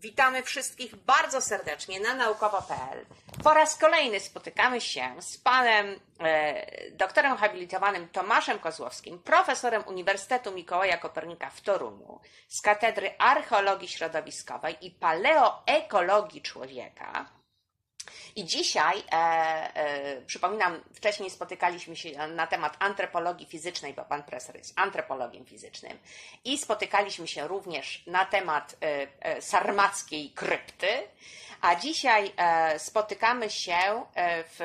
Witamy wszystkich bardzo serdecznie na naukowo.pl. Po raz kolejny spotykamy się z panem e, doktorem habilitowanym Tomaszem Kozłowskim, profesorem Uniwersytetu Mikołaja Kopernika w Toruniu z Katedry Archeologii Środowiskowej i Paleoekologii Człowieka. I dzisiaj, e, e, przypominam, wcześniej spotykaliśmy się na temat antropologii fizycznej, bo pan profesor jest antropologiem fizycznym, i spotykaliśmy się również na temat e, e, sarmackiej krypty. A dzisiaj e, spotykamy się e, w,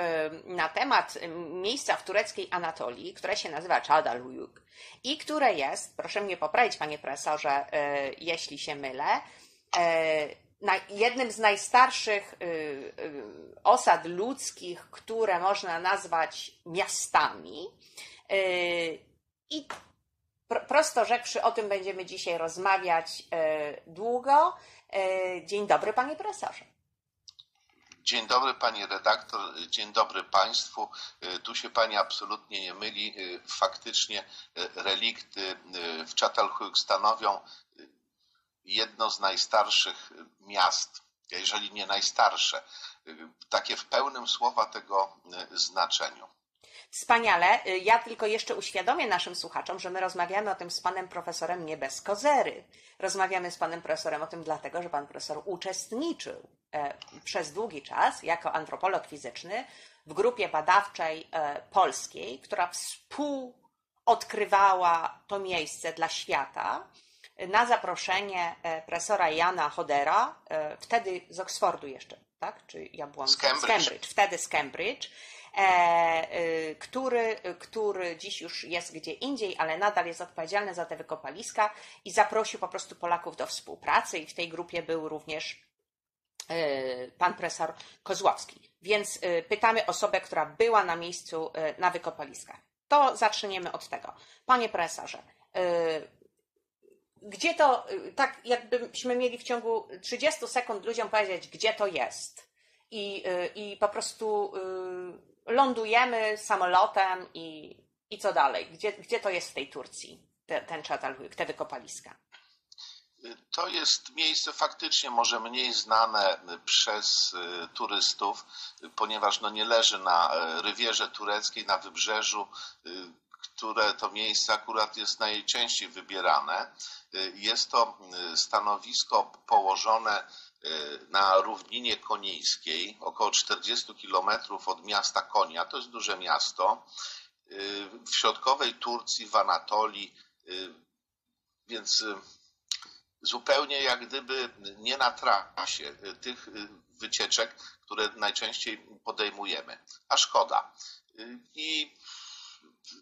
na temat miejsca w tureckiej Anatolii, które się nazywa Çağdalhuyuk i które jest, proszę mnie poprawić, panie profesorze, jeśli się mylę, jednym z najstarszych y, y, osad ludzkich, które można nazwać miastami. Y, I pro, prosto rzekłszy, o tym będziemy dzisiaj rozmawiać długo. Dzień dobry, panie profesorze. Dzień dobry pani redaktor, dzień dobry państwu. Tu się pani absolutnie nie myli. Faktycznie relikty w Çatalhöyük stanowią jedno z najstarszych miast, jeżeli nie najstarsze, takie w pełnym słowa tego znaczeniu. Wspaniale. Ja tylko jeszcze uświadomię naszym słuchaczom, że my rozmawiamy o tym z panem profesorem nie bez kozery. Rozmawiamy z panem profesorem o tym dlatego, że pan profesor uczestniczył e, przez długi czas jako antropolog fizyczny w grupie badawczej e, polskiej, która współodkrywała to miejsce dla świata na zaproszenie e, profesora Jana Hodera, e, wtedy z Oxfordu jeszcze, tak? Czy ja byłam z Cambridge, z Cambridge wtedy z Cambridge, e, który, który dziś już jest gdzie indziej, ale nadal jest odpowiedzialny za te wykopaliska i zaprosił po prostu Polaków do współpracy i w tej grupie był również pan profesor Kozłowski. Więc pytamy osobę, która była na miejscu na wykopaliskach. To zaczniemy od tego. Panie profesorze, gdzie to, tak jakbyśmy mieli w ciągu 30 sekund ludziom powiedzieć, gdzie to jest. I, i po prostu lądujemy samolotem i, i co dalej? Gdzie, gdzie to jest w tej Turcji, te, ten Çatalhöyük, te wykopaliska? To jest miejsce faktycznie może mniej znane przez turystów, ponieważ no nie leży na rywierze tureckiej, na wybrzeżu, które to miejsce akurat jest najczęściej wybierane. Jest to stanowisko położone na równinie konińskiej, około 40 kilometrów od miasta Konia. To jest duże miasto. W środkowej Turcji, w Anatolii, więc zupełnie jak gdyby nie na trasie tych wycieczek, które najczęściej podejmujemy. A szkoda. I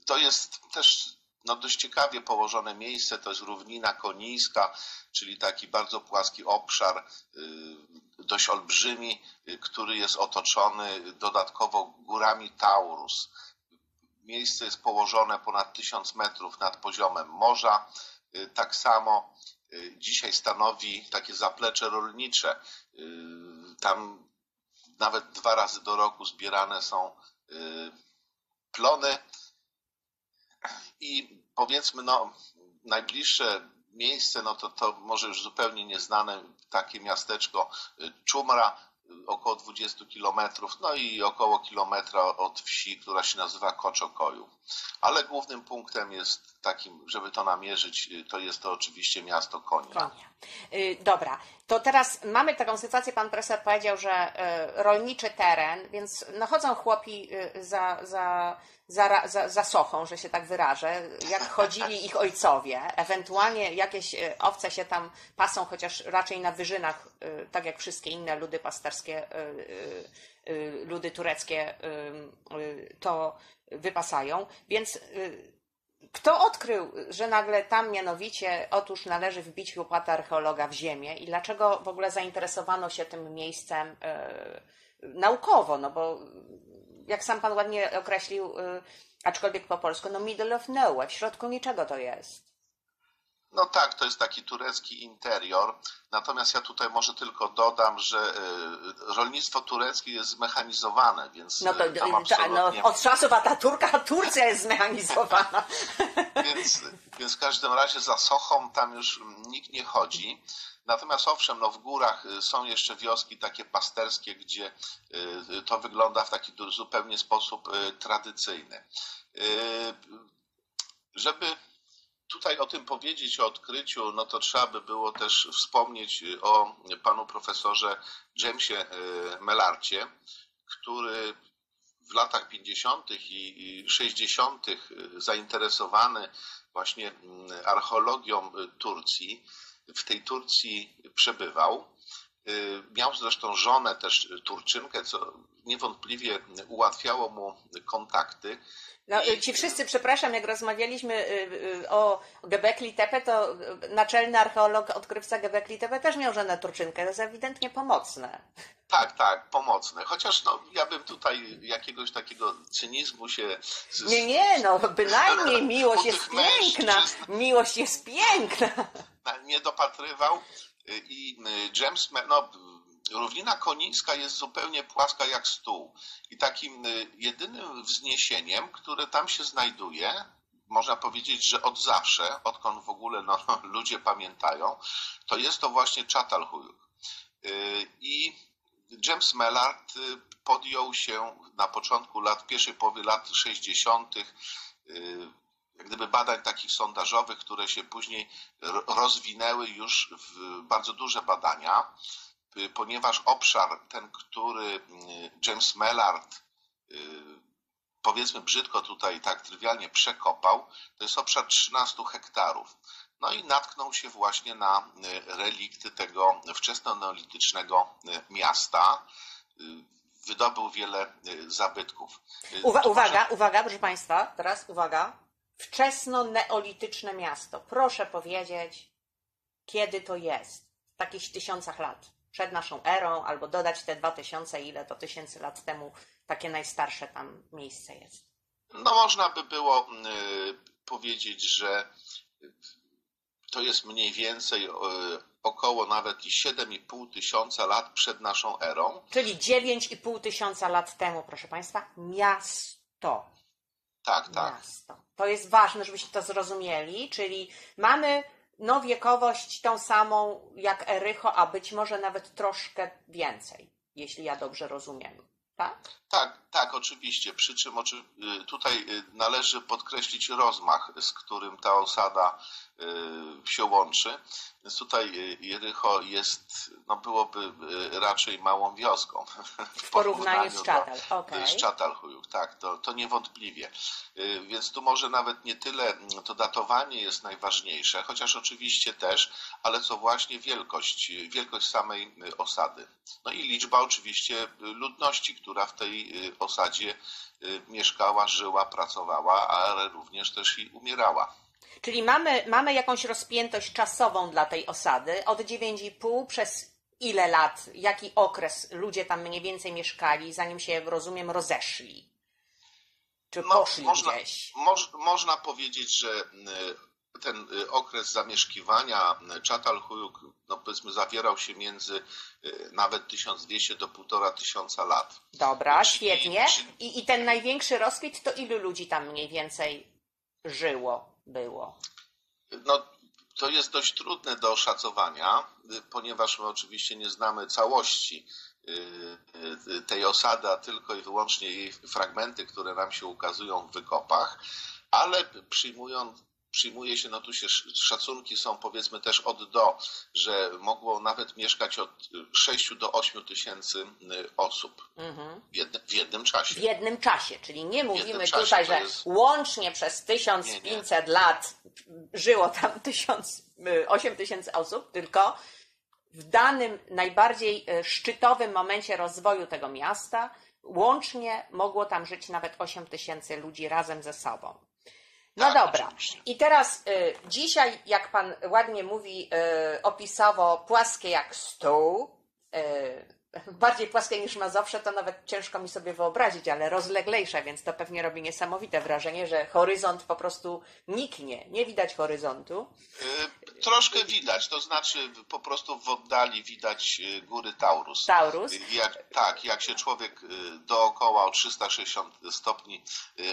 to jest też no, dość ciekawie położone miejsce, to jest równina konińska, czyli taki bardzo płaski obszar, dość olbrzymi, który jest otoczony dodatkowo górami Taurus. Miejsce jest położone ponad tysiąc metrów nad poziomem morza. Tak samo dzisiaj stanowi takie zaplecze rolnicze. Tam nawet dwa razy do roku zbierane są plony i powiedzmy, no, najbliższe miejsce, no to, to może już zupełnie nieznane takie miasteczko Czumra, około 20 kilometrów, no i około kilometra od wsi, która się nazywa Koczokoju. Ale głównym punktem jest takim, żeby to namierzyć, to jest to oczywiście miasto Konia. Konia. Dobra, to teraz mamy taką sytuację, pan profesor powiedział, że rolniczy teren, więc no chodzą chłopi za, za, za, za, za sochą, że się tak wyrażę, jak chodzili ich ojcowie. Ewentualnie jakieś owce się tam pasą, chociaż raczej na wyżynach, tak jak wszystkie inne ludy pasterskie, ludy tureckie to wypasają. Więc kto odkrył, że nagle tam mianowicie otóż należy wbić łopatę archeologa w ziemię i dlaczego w ogóle zainteresowano się tym miejscem naukowo? No bo jak sam pan ładnie określił, aczkolwiek po polsku, no middle of nowhere, w środku niczego to jest. No tak, to jest taki turecki interior. Natomiast ja tutaj może tylko dodam, że rolnictwo tureckie jest zmechanizowane, więc no to, tam to absolutnie... no, od czasów Ataturka Turcja jest zmechanizowana. więc, więc w każdym razie za Sochą tam już nikt nie chodzi. Natomiast owszem, no w górach są jeszcze wioski takie pasterskie, gdzie to wygląda w taki zupełnie sposób tradycyjny. Żeby tutaj o tym powiedzieć, o odkryciu, no to trzeba by było też wspomnieć o panu profesorze Jamesie Melarcie, który w latach 50. i 60. zainteresowany właśnie archeologią Turcji, w tej Turcji przebywał. Miał zresztą żonę też Turczynkę, co niewątpliwie ułatwiało mu kontakty. No, ci wszyscy, przepraszam, jak rozmawialiśmy o Gebekli Tepe, to naczelny archeolog, odkrywca Gebekli Tepe też miał żonę Turczynkę. To jest ewidentnie pomocne. Tak, tak, pomocne. Chociaż no, ja bym tutaj jakiegoś takiego cynizmu się... Nie, nie, no bynajmniej miłość jest piękna. Miłość jest piękna. Nie dopatrywał i James, no równina konińska jest zupełnie płaska jak stół. I takim jedynym wzniesieniem, które tam się znajduje, można powiedzieć, że od zawsze, odkąd w ogóle no, ludzie pamiętają, to jest to właśnie Çatalhuyuk. I James Mellard podjął się na początku lat, pierwszej połowy lat 60. jak gdyby badań takich sondażowych, które się później rozwinęły już w bardzo duże badania ponieważ obszar ten, który James Mellard powiedzmy brzydko tutaj tak trywialnie przekopał, to jest obszar 13 hektarów. No i natknął się właśnie na relikty tego wczesnoneolitycznego miasta. Wydobył wiele zabytków. Uwa uwaga, uwaga, proszę Państwa, teraz uwaga. Wczesnoneolityczne miasto. Proszę powiedzieć, kiedy to jest? W takich tysiącach lat przed naszą erą, albo dodać te 2000, ile to tysięcy lat temu takie najstarsze tam miejsce jest. No można by było y, powiedzieć, że to jest mniej więcej y, około nawet i 7,5 tysiąca lat przed naszą erą. Czyli 9,5 tysiąca lat temu, proszę Państwa, miasto. Tak, tak. Miasto. To jest ważne, żebyście to zrozumieli, czyli mamy no wiekowość tą samą jak Erycho, a być może nawet troszkę więcej, jeśli ja dobrze rozumiem. Tak? Tak, tak, oczywiście. Przy czym tutaj należy podkreślić rozmach, z którym ta osada się łączy. Więc tutaj Jericho jest, no byłoby raczej małą wioską. W, porównaniu z Czatal. Okay. Z Czatalhujuk, tak, to, to niewątpliwie. Więc tu może nawet nie tyle to datowanie jest najważniejsze, chociaż oczywiście też, ale co właśnie wielkość, wielkość samej osady. No i liczba oczywiście ludności, która w tej osadzie mieszkała, żyła, pracowała, ale również też i umierała. Czyli mamy, mamy jakąś rozpiętość czasową dla tej osady od 9,5 przez ile lat, jaki okres ludzie tam mniej więcej mieszkali, zanim się, rozumiem, rozeszli? Czy no, poszli można, gdzieś? Moż, można powiedzieć, że ten okres zamieszkiwania Czatalhujuk, no powiedzmy, zawierał się między nawet 1200 do 1500 lat. Dobra, Czyli, świetnie. I, I ten największy rozkwit, to ilu ludzi tam mniej więcej żyło? Było? No, to jest dość trudne do oszacowania, ponieważ my oczywiście nie znamy całości y, y, tej osady, a tylko i wyłącznie jej fragmenty, które nam się ukazują w wykopach, ale przyjmując przyjmuje się, no tu się szacunki są powiedzmy też od do, że mogło nawet mieszkać od 6 do 8 tysięcy y, osób mhm. w, jednym, w, jednym, czasie. W jednym czasie, czyli nie mówimy tutaj, że jest... łącznie przez 1500 nie, nie. lat żyło tam 1000, 8 y, tysięcy osób, tylko w danym najbardziej y, szczytowym momencie rozwoju tego miasta łącznie mogło tam żyć nawet 8 tysięcy ludzi razem ze sobą. No tak, dobra. Oczywiście. I teraz y, dzisiaj, jak pan ładnie mówi, y, opisowo płaskie jak stół, y, bardziej płaskie niż Mazowsze, to nawet ciężko mi sobie wyobrazić, ale rozleglejsze, więc to pewnie robi niesamowite wrażenie, że horyzont po prostu niknie, nie widać horyzontu. Y, troszkę widać, to znaczy po prostu w oddali widać y, góry Taurus. Taurus? Jak, tak, jak się człowiek dookoła o 360 stopni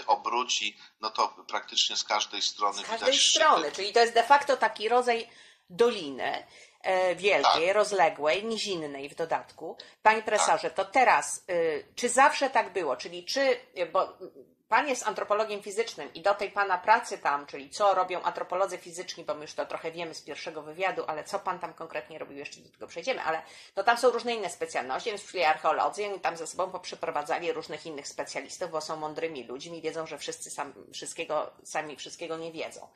obróci, no to praktycznie z każdej strony widać. Z każdej strony, czyli to jest de facto taki rodzaj doliny wielkiej, tak. rozległej, nizinnej w dodatku. Panie profesorze, to teraz, y, czy zawsze tak było? Czyli czy, bo Pan jest antropologiem fizycznym i do tej Pana pracy tam, czyli co robią antropolodzy fizyczni, bo my już to trochę wiemy z pierwszego wywiadu, ale co Pan tam konkretnie robił, jeszcze do tego przejdziemy, ale no tam są różne inne specjalności, więc przyszli archeolodzy i oni tam ze sobą poprzeprowadzali różnych innych specjalistów, bo są mądrymi ludźmi, wiedzą, że wszyscy sam, wszystkiego, sami wszystkiego nie wiedzą.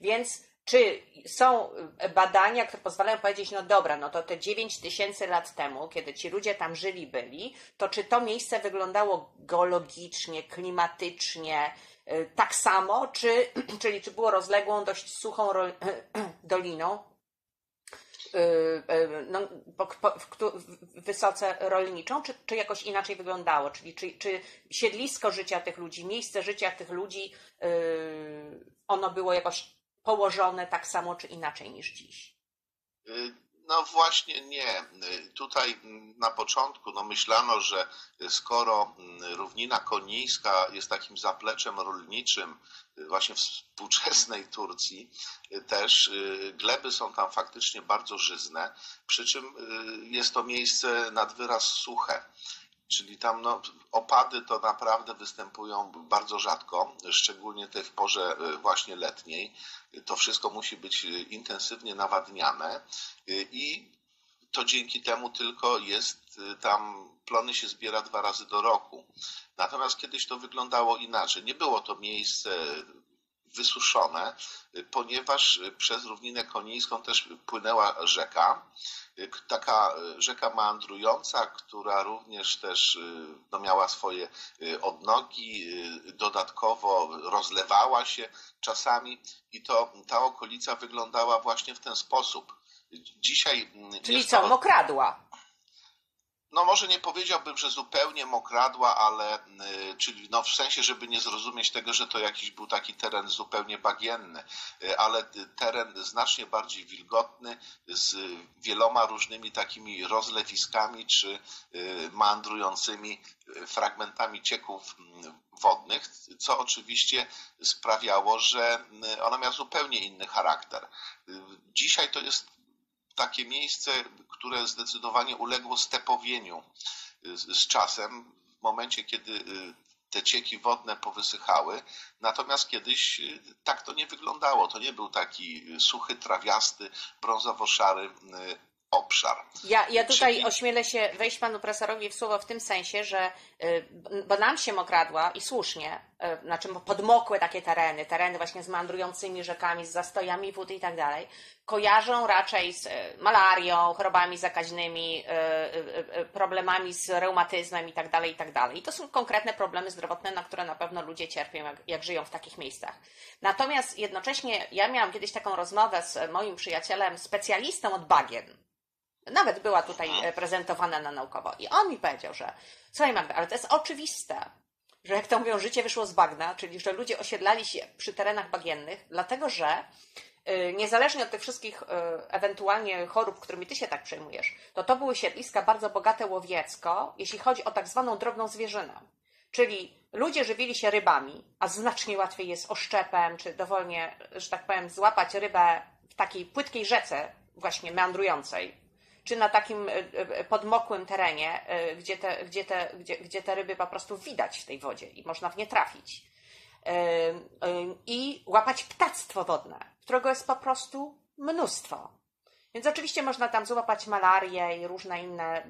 Więc czy są badania, które pozwalają powiedzieć, no dobra, no to te 9 tysięcy lat temu, kiedy ci ludzie tam żyli, byli, to czy to miejsce wyglądało geologicznie, klimatycznie, y, tak samo, czy, czyli czy było rozległą, dość suchą doliną, no, wysoce rolniczą, czy, czy jakoś inaczej wyglądało? Czyli czy, czy siedlisko życia tych ludzi, miejsce życia tych ludzi, ono było jakoś położone tak samo czy inaczej niż dziś? Y, no właśnie nie. Y, tutaj na początku no myślano, że skoro mm, równina konijska jest takim zapleczem rolniczym y, właśnie współczesnej Turcji, też gleby są tam faktycznie bardzo żyzne, przy czym jest to miejsce nad wyraz suche. Czyli tam no, opady to naprawdę występują bardzo rzadko, szczególnie te w porze e, właśnie letniej. To wszystko musi być e, intensywnie nawadniane e, i to dzięki temu tylko jest tam, plony się zbiera dwa razy do roku. Natomiast kiedyś to wyglądało inaczej. Nie było to miejsce wysuszone, ponieważ przez równinę konijską też płynęła rzeka. Taka rzeka meandrująca, która również też no, miała swoje odnogi, dodatkowo rozlewała się czasami i to ta okolica wyglądała właśnie w ten sposób. Dzisiaj. Czyli co, mokradła? No może nie powiedziałbym, że zupełnie mokradła, ale y, czyli no w sensie, żeby nie zrozumieć tego, że to jakiś był taki teren zupełnie bagienny, y, ale teren znacznie bardziej wilgotny, z wieloma różnymi takimi rozlewiskami czy y, mandrującymi fragmentami cieków wodnych, co oczywiście sprawiało, że ona miała zupełnie inny charakter. Dzisiaj to jest takie miejsce, które zdecydowanie uległo stepowieniu z, z czasem, w momencie, kiedy y, te cieki wodne powysychały. Natomiast kiedyś y, tak to nie wyglądało. To nie był taki suchy, trawiasty, brązowo-szary y, obszar. Ja, ja tutaj Czyli... ośmielę się wejść panu profesorowi w słowo w tym sensie, że y, bo nam się mokradła i słusznie, y, znaczy podmokłe takie tereny, tereny właśnie z mandrującymi rzekami, z zastojami wód i tak dalej, kojarzą raczej z y, malarią, chorobami zakaźnymi, problemami z reumatyzmem i tak dalej, i tak dalej. I to są konkretne problemy zdrowotne, na które na pewno ludzie cierpią, jak, jak żyją w takich miejscach. Natomiast jednocześnie ja miałam kiedyś taką rozmowę z moim przyjacielem, specjalistą od bagien, nawet była tutaj e, prezentowana na naukowo. I on mi powiedział, że słuchaj Magda, ale to jest oczywiste, że jak to mówią, życie wyszło z bagna, czyli że ludzie osiedlali się przy terenach bagiennych, dlatego że e, niezależnie od tych wszystkich e, ewentualnie chorób, którymi ty się tak przejmujesz, to to były siedliska bardzo bogate łowiecko, jeśli chodzi o tak zwaną drobną zwierzynę. Czyli ludzie żywili się rybami, a znacznie łatwiej jest oszczepem, czy dowolnie, że tak powiem, złapać rybę w takiej płytkiej rzece, właśnie meandrującej, czy na takim e, e, podmokłym terenie, e, gdzie te, gdzie, te, gdzie, gdzie te ryby po prostu widać w tej wodzie i można w nie trafić. I łapać ptactwo wodne, którego jest po prostu mnóstwo. Więc oczywiście można tam złapać malarię i różne inne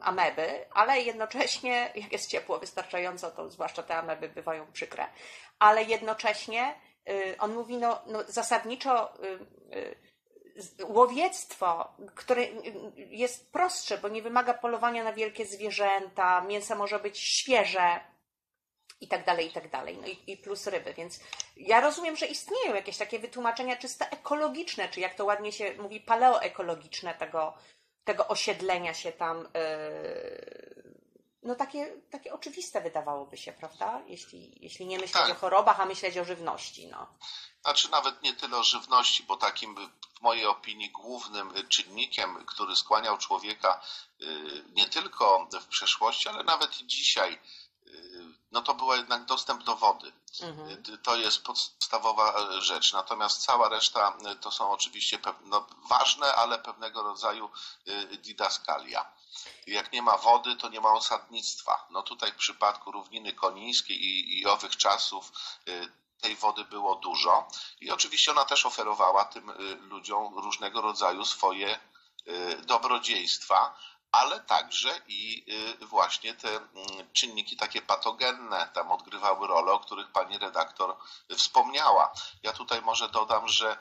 ameby, ale jednocześnie, jak jest ciepło wystarczająco, to zwłaszcza te ameby bywają przykre, ale jednocześnie on mówi, no, no zasadniczo łowiectwo, które jest prostsze, bo nie wymaga polowania na wielkie zwierzęta, mięso może być świeże i tak dalej, i tak dalej. No i, i plus ryby, więc ja rozumiem, że istnieją jakieś takie wytłumaczenia czysto ekologiczne, czy jak to ładnie się mówi, paleoekologiczne tego, tego osiedlenia się tam no takie, takie oczywiste wydawałoby się, prawda? Jeśli, jeśli nie myśleć tak. o chorobach, a myśleć o żywności. No. Znaczy nawet nie tyle o żywności, bo takim w mojej opinii głównym czynnikiem, który skłaniał człowieka y, nie tylko w przeszłości, ale nawet i dzisiaj, y, no to był jednak dostęp do wody. Mhm. Y, to jest podstawowa rzecz. Natomiast cała reszta to są oczywiście no, ważne, ale pewnego rodzaju didaskalia. Jak nie ma wody, to nie ma osadnictwa. No tutaj w przypadku równiny konińskiej i, i owych czasów y, tej wody było dużo i oczywiście ona też oferowała tym y, ludziom różnego rodzaju swoje y, dobrodziejstwa, ale także i właśnie te mm, czynniki takie patogenne tam odgrywały rolę, o których pani redaktor wspomniała. Ja tutaj może dodam, że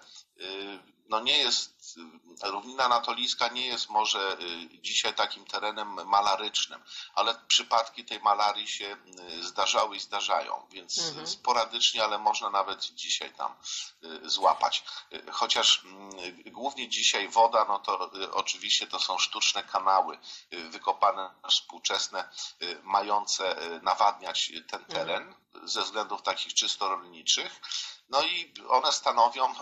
no nie jest, równina anatolijska nie jest może y, dzisiaj takim terenem malarycznym, ale przypadki tej malarii się y, zdarzały i zdarzają, więc mhm. sporadycznie, ale można nawet dzisiaj tam y, złapać. Chociaż mm, głównie dzisiaj woda, no to oczywiście to są sztuczne kanały wykopane współczesne, mające nawadniać ten mhm. teren ze względów takich czysto rolniczych. No i one stanowią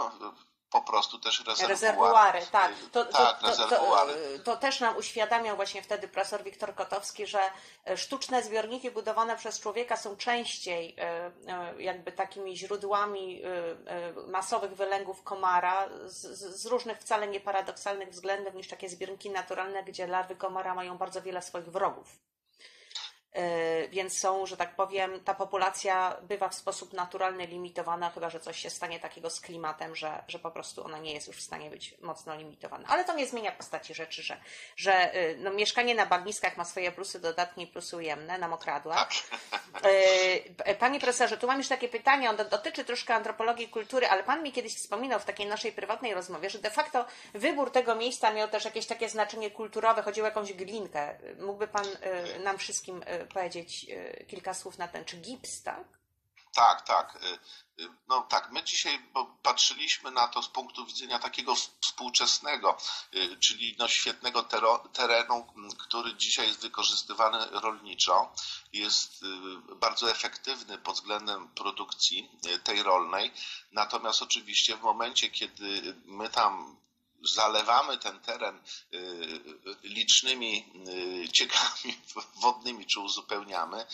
po prostu też rezerwuary. Rezerwuary, tak. To, tak, to, rezerwuary. To, to, też nam uświadamiał właśnie wtedy profesor Wiktor Kotowski, że e, sztuczne zbiorniki budowane przez człowieka są częściej e, e, jakby takimi źródłami masowych wylęgów komara z, z różnych wcale nieparadoksalnych względów niż takie zbiorniki naturalne, gdzie larwy komara mają bardzo wiele swoich wrogów. E, więc są, że tak powiem, ta populacja bywa w sposób naturalny limitowana, chyba że coś się stanie takiego z klimatem, że, że po prostu ona nie jest już w stanie być mocno limitowana. Ale to nie zmienia postaci rzeczy, że, że e, no, mieszkanie na bagniskach ma swoje plusy dodatnie i plusy ujemne, na mokradłach. E, panie profesorze, tu mam już takie pytanie, on dotyczy troszkę antropologii kultury, ale pan mi kiedyś wspominał w takiej naszej prywatnej rozmowie, że de facto wybór tego miejsca miał też jakieś takie znaczenie kulturowe, chodziło o jakąś glinkę. Mógłby pan nam wszystkim powiedzieć e, kilka słów na ten, czy gips, tak? Tak, tak. E, e, no tak, my dzisiaj patrzyliśmy na to z punktu widzenia takiego współczesnego, czyli no świetnego terenu, który dzisiaj jest wykorzystywany rolniczo, jest bardzo efektywny pod względem produkcji tej rolnej. Natomiast oczywiście w momencie, kiedy my tam zalewamy ten teren y, licznymi y, ciekami wodnymi, czy uzupełniamy,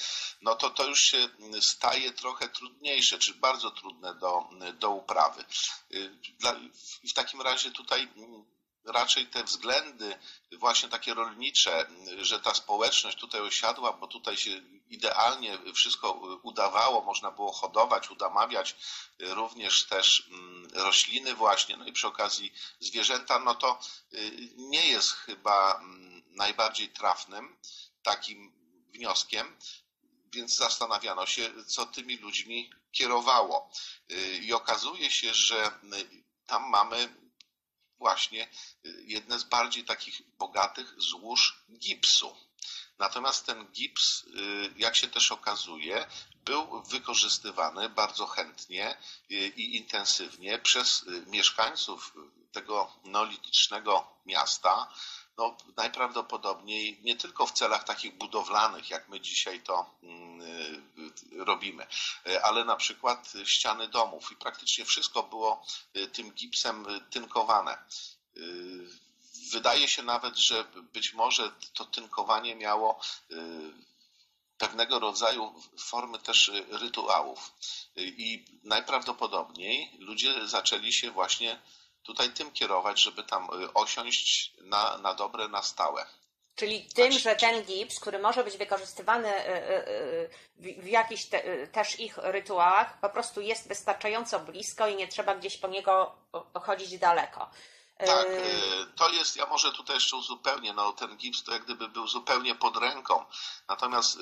no to to już się staje trochę trudniejsze, czy bardzo trudne do, do uprawy. Y, w takim razie tutaj raczej te względy właśnie takie rolnicze, że ta społeczność tutaj osiadła, bo tutaj się idealnie wszystko udawało, można było hodować, udamawiać również też mm, rośliny właśnie, no i przy okazji zwierzęta, no to y, nie jest chyba mm, najbardziej trafnym takim wnioskiem, więc zastanawiano się, co tymi ludźmi kierowało. Y, I okazuje się, że y, tam mamy właśnie y, jedne z bardziej takich bogatych złóż gipsu. Natomiast ten gips, y, jak się też okazuje, był wykorzystywany bardzo chętnie y, i intensywnie przez mieszkańców tego neolitycznego miasta no, najprawdopodobniej nie tylko w celach takich budowlanych, jak my dzisiaj to mm, y, robimy, y, ale na przykład ściany domów i praktycznie wszystko było y, tym gipsem tynkowane. Wydaje się nawet, że być może to tynkowanie miało pewnego rodzaju formy też rytuałów. I najprawdopodobniej ludzie zaczęli się właśnie tutaj tym kierować, żeby tam y, osiąść na, na dobre, na stałe. Czyli tym, że ten gips, który może być wykorzystywany y, y, w jakichś te, też ich rytuałach, po prostu jest wystarczająco blisko i nie trzeba gdzieś po niego chodzić daleko. Tak, to jest, ja może tutaj jeszcze uzupełnię, no ten gips to jak gdyby był zupełnie pod ręką, natomiast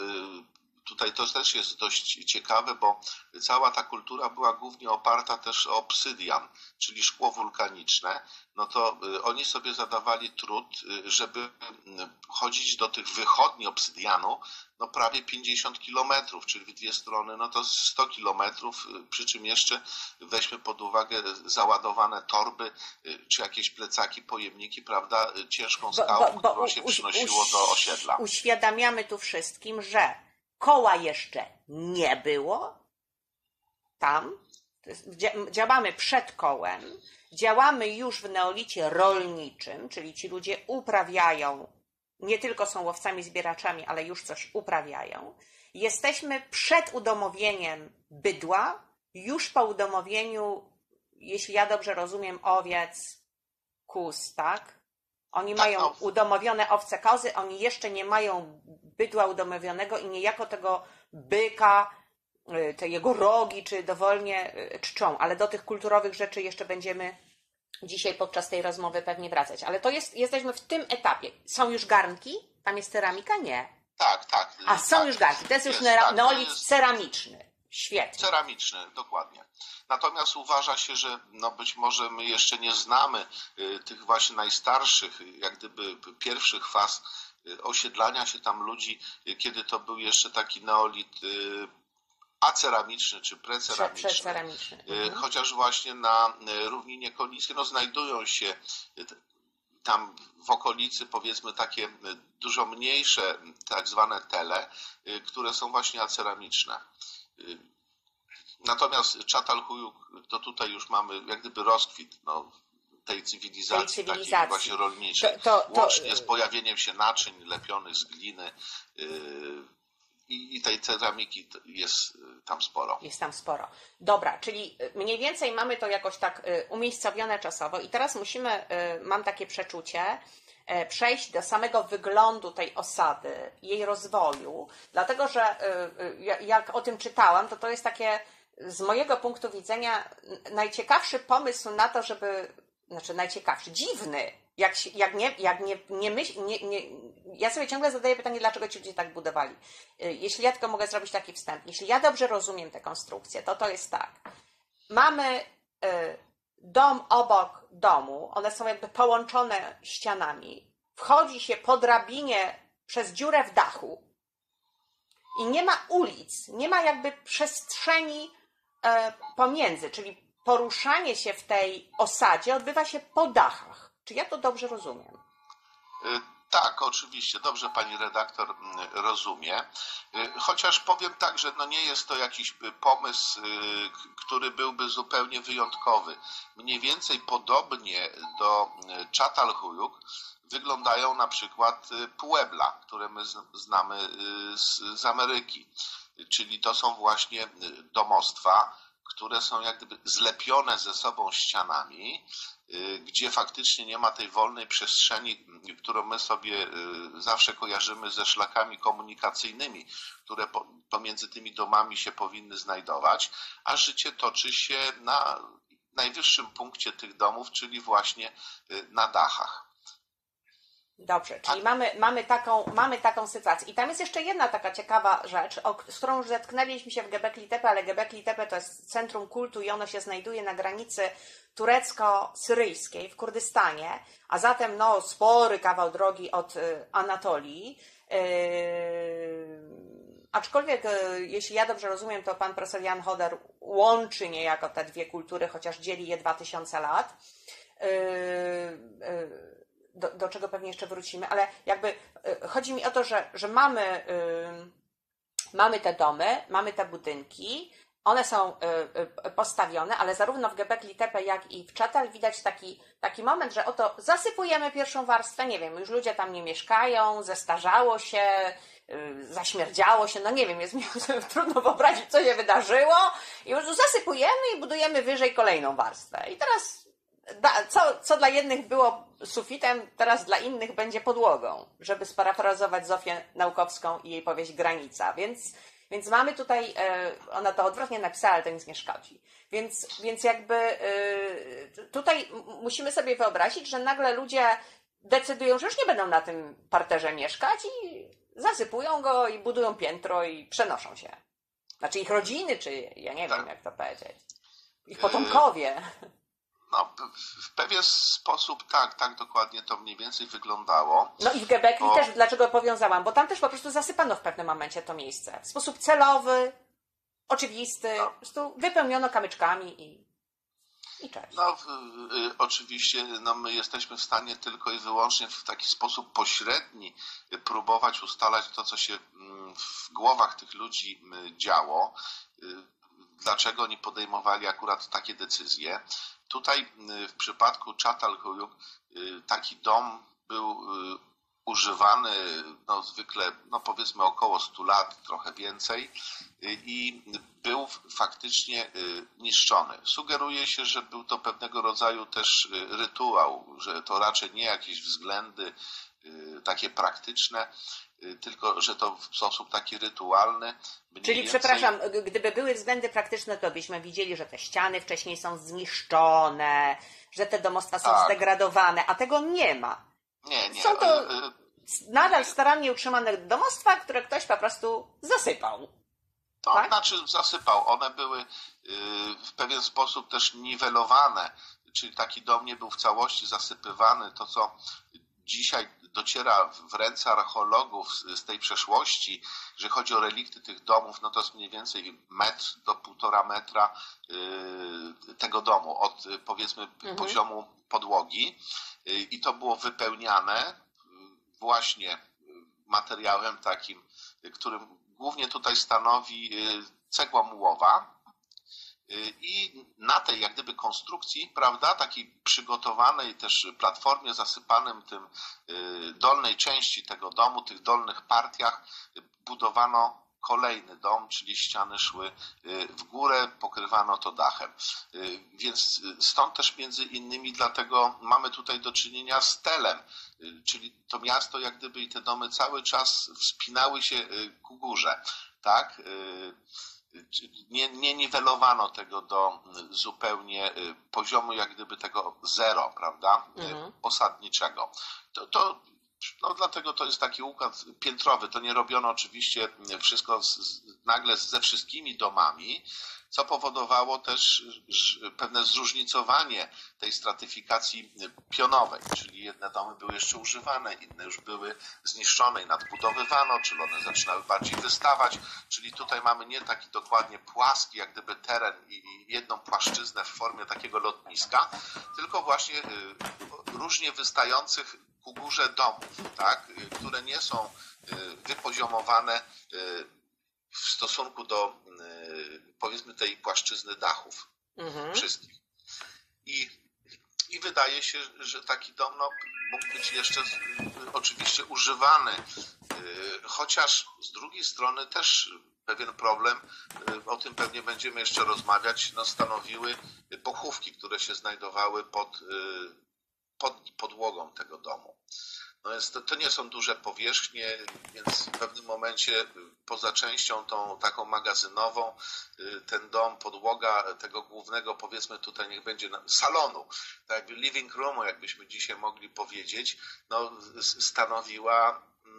tutaj to też jest dość ciekawe, bo cała ta kultura była głównie oparta też o obsydian, czyli szkło wulkaniczne. No to y, oni sobie zadawali trud, y, żeby y, chodzić do tych wychodni obsydianu, no prawie 50 kilometrów, czyli w dwie strony, no to 100 kilometrów, przy czym jeszcze weźmy pod uwagę załadowane torby, czy jakieś plecaki, pojemniki, prawda, ciężką skałą, którą się przynosiło do osiedla. Uświadamiamy tu wszystkim, że koła jeszcze nie było tam, działamy przed kołem, działamy już w neolicie rolniczym, czyli ci ludzie uprawiają, nie tylko są łowcami, zbieraczami, ale już coś uprawiają. Jesteśmy przed udomowieniem bydła, już po udomowieniu, jeśli ja dobrze rozumiem, owiec, kus, tak? Oni tak, mają no. udomowione owce, kozy, oni jeszcze nie mają bydła udomowionego i niejako tego byka, y, te jego rogi, czy dowolnie y, czczą, ale do tych kulturowych rzeczy jeszcze będziemy dzisiaj podczas tej rozmowy pewnie wracać. Ale to jest, jesteśmy w tym etapie. Są już garnki? Tam jest ceramika? Nie. Tak, tak. A są tak, już garnki. To jest, jest już tak, neolit jest... ceramiczny. Świetnie. Ceramiczny, dokładnie. Natomiast uważa się, że no być może my jeszcze nie znamy y, tych właśnie najstarszych, jak gdyby pierwszych faz osiedlania się tam ludzi, y, kiedy to był jeszcze taki neolit y, aceramiczny czy preceramiczny. preceramiczny. Mhm. Chociaż właśnie na równinie kolińskiej no, znajdują się tam w okolicy powiedzmy takie dużo mniejsze tak zwane tele, które są właśnie aceramiczne. Natomiast Czatalhujuk to tutaj już mamy jak gdyby rozkwit no, tej cywilizacji, tej cywilizacji. takiej właśnie rolniczej, to, to, to... łącznie z pojawieniem się naczyń lepionych z gliny yy, i, tej ceramiki jest yy, tam sporo. Jest tam sporo. Dobra, czyli mniej więcej mamy to jakoś tak yy, umiejscowione czasowo i teraz musimy, mam takie przeczucie, przejść do samego wyglądu tej osady, jej rozwoju, dlatego że jak o tym czytałam, to to jest takie z mojego punktu widzenia najciekawszy pomysł na to, żeby znaczy najciekawszy, dziwny. Jak, jak, nie, jak nie, nie myśl, nie, nie, ja sobie ciągle zadaję pytanie, dlaczego ci ludzie tak budowali. Y, jeśli ja tylko mogę zrobić taki wstęp, jeśli ja dobrze rozumiem tę konstrukcję, to to jest tak. Mamy y, dom obok domu, one są jakby połączone ścianami. Wchodzi się po drabinie przez dziurę w dachu i nie ma ulic, nie ma jakby przestrzeni y, pomiędzy, czyli poruszanie się w tej osadzie odbywa się po dachach. Czy ja to dobrze rozumiem? Y, tak, oczywiście, dobrze pani redaktor mm, rozumie. Y, chociaż powiem tak, że no nie jest to jakiś y, pomysł, który byłby zupełnie wyjątkowy. Mniej więcej podobnie do Chatalhuyuk wyglądają na przykład Puebla, które my znamy z Ameryki. Czyli to są właśnie domostwa, które są jak gdyby zlepione ze sobą ścianami, y, gdzie faktycznie nie ma tej wolnej przestrzeni, którą my sobie y, zawsze kojarzymy ze szlakami komunikacyjnymi, które pomiędzy tymi domami się powinny znajdować, a życie toczy się na najwyższym punkcie tych domów, czyli właśnie y, na dachach. Dobrze, czyli mamy, mamy, taką, mamy taką sytuację. I tam jest jeszcze jedna taka ciekawa rzecz, o, z którą już zetknęliśmy się w Gebekli Tepe, ale Gebekli Tepe to jest centrum kultu i ono się znajduje na granicy turecko-syryjskiej w Kurdystanie, a zatem no, spory kawał drogi od y, Anatolii. Yy, aczkolwiek, y, jeśli ja dobrze rozumiem, to pan profesor Jan Hoder łączy niejako te dwie kultury, chociaż dzieli je 2000 lat. Yy, yy, do, do czego pewnie jeszcze wrócimy, ale jakby y, chodzi mi o to, że, że mamy, y, mamy te domy, mamy te budynki, one są y, postawione, ale zarówno w Gebekli Tepe, jak i w Czatal widać taki, taki moment, że oto zasypujemy pierwszą warstwę, nie wiem, już ludzie tam nie mieszkają, zestarzało się, zaśmierdziało się, no nie wiem, jest mi trudno wyobrazić, co się wydarzyło i już zasypujemy i budujemy wyżej kolejną warstwę. I teraz co, co dla jednych było sufitem, teraz dla innych będzie podłogą, żeby sparafrazować Zofię Naukowską i jej powieść Granica. Więc, więc mamy tutaj, e, ona to odwrotnie napisała, ale to nic nie szkodzi. Więc, więc jakby e, tutaj musimy sobie wyobrazić, że nagle ludzie decydują, że już nie będą na tym parterze mieszkać i zasypują go i budują piętro i przenoszą się. Znaczy ich rodziny, czy ja nie wiem, jak to powiedzieć. Ich potomkowie. No, w pewien sposób tak, tak dokładnie to mniej więcej wyglądało. No i w Gebekli bo... też, dlaczego powiązałam? Bo tam też po prostu zasypano w pewnym momencie to miejsce. W sposób celowy, oczywisty, no. po prostu wypełniono kamyczkami i, i cześć. No, y, oczywiście no, my jesteśmy w stanie tylko i wyłącznie w taki sposób pośredni próbować ustalać to, co się mm, w głowach tych ludzi działo. Y, dlaczego oni podejmowali akurat takie decyzje. Tutaj y, w przypadku Chatalhuyuk taki dom był używany no, zwykle, no powiedzmy około 100 lat, trochę więcej i był faktycznie y, niszczony. Sugeruje się, że był to pewnego rodzaju też y, rytuał, że to raczej nie jakieś względy y, takie praktyczne, tylko że to w sposób taki rytualny. Czyli więcej... przepraszam, gdyby były względy praktyczne, to byśmy widzieli, że te ściany wcześniej są zniszczone, że te domostwa są tak. zdegradowane, a tego nie ma. Nie, nie. Są to nadal starannie utrzymane domostwa, które ktoś po prostu zasypał. To tak? znaczy zasypał. One były y, w pewien sposób też niwelowane, czyli taki dom nie był w całości zasypywany. To, co dzisiaj dociera w ręce archeologów z tej przeszłości, że chodzi o relikty tych domów, no to jest mniej więcej metr do półtora metra y, tego domu od powiedzmy mhm. poziomu podłogi i to było wypełniane właśnie materiałem takim, którym głównie tutaj stanowi cegła mułowa. Y, I na tej jak gdyby konstrukcji, prawda, takiej przygotowanej też platformie zasypanym tym y, dolnej części tego domu, tych dolnych partiach budowano kolejny dom, czyli ściany szły w górę, pokrywano to dachem. Więc stąd też między innymi dlatego mamy tutaj do czynienia z telem, czyli to miasto jak gdyby i te domy cały czas wspinały się ku górze, tak? Nie, nie niwelowano tego do zupełnie poziomu jak gdyby tego zero, prawda? Mhm. Osadniczego. To, to no dlatego to jest taki układ piętrowy. To nie robiono oczywiście wszystko z, nagle ze wszystkimi domami, co powodowało też pewne zróżnicowanie tej stratyfikacji pionowej, czyli jedne domy były jeszcze używane, inne już były zniszczone i nadbudowywano, czyli one zaczynały bardziej wystawać, czyli tutaj mamy nie taki dokładnie płaski, jak gdyby teren i jedną płaszczyznę w formie takiego lotniska, tylko właśnie y, różnie wystających ku górze domów, tak, które nie są y, wypoziomowane y, w stosunku do y, powiedzmy tej płaszczyzny dachów mhm. wszystkich. I, I wydaje się, że taki dom no, mógł być jeszcze oczywiście używany, chociaż z drugiej strony też pewien problem, o tym pewnie będziemy jeszcze rozmawiać, no, stanowiły pochówki, które się znajdowały pod pod podłogą tego domu. No więc to, to, nie są duże powierzchnie, więc w pewnym momencie poza częścią tą taką magazynową, y, ten dom, podłoga tego głównego, powiedzmy tutaj niech będzie salonu, tak living roomu, jakbyśmy dzisiaj mogli powiedzieć, no, stanowiła y,